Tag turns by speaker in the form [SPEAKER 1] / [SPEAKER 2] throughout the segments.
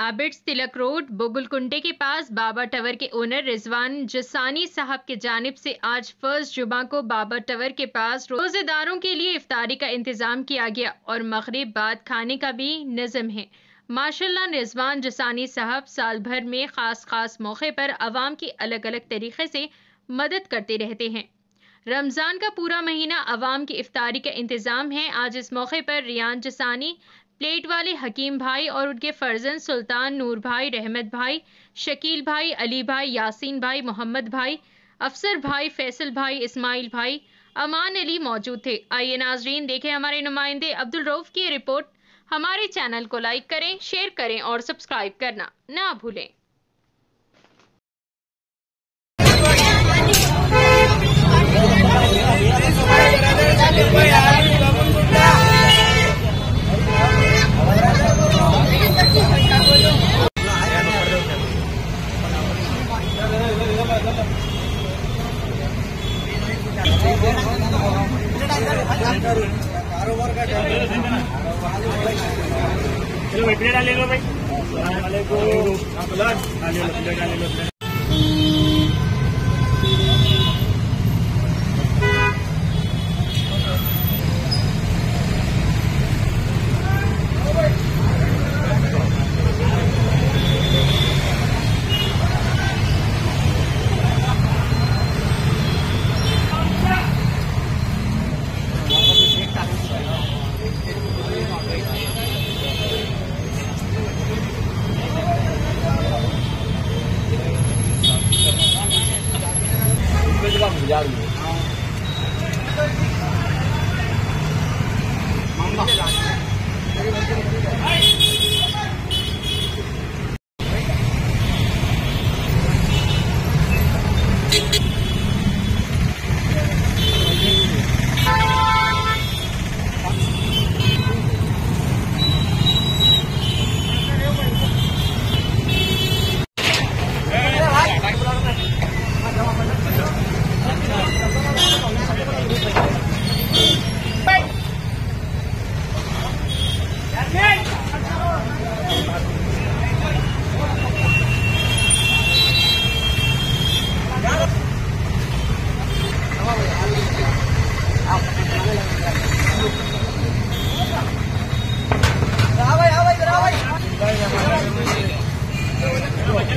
[SPEAKER 1] آبٹس تلک road بگل کنڈے کے پاس، بابا ٹور کے اونر رضوان جسانی صاحب کے جانب سے آج فرسٹ جمعہ کو بابا ٹور کے پاس روزے داروں کے لیے افطاری کا انتظام کیا گیا اور مغرب بعد کھانے کا بھی نظم ہے۔ ماشاء اللہ رضوان جسانی صاحب سال بھر میں خاص خاص موقع پر عوام کی الگ الگ طریقے سے مدد کرتے رہتے ہیں۔ رمضان کا پورا مہینہ عوام کی افطاری کا انتظام ہے۔ آج اس موقع پر ریان جسانی، پلیٹ والے حکیم بھائی اور ان کے فرزن سلطان نور بھائی، رحمت بھائی، شکیل بھائی، علی بھائی، یاسین بھائی، محمد بھائی، افسر بھائی، فیصل بھائی، اسماعیل بھائی، امان علی موجود تھے۔ آئیے ناظرین دیکھیں ہمارے نمائندے عبدالروف کی رپورٹ۔ ہمارے چینل کو لائک کریں، شیئر کریں اور سبسکرائب کرنا نہ بھولیں۔ چلو بھائی
[SPEAKER 2] ڈالے لو بھائی ڈالے لو Guillermo.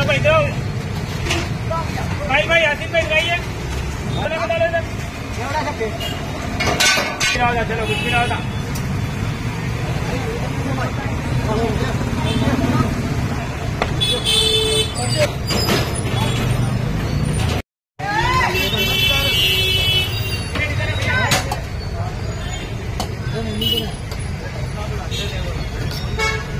[SPEAKER 2] đâu bệnh đâu Bay bay à? Xin bay ngay nhé Lên lên lên lên Khi nào giờ chờ đợi khi nào? giờ Thank you.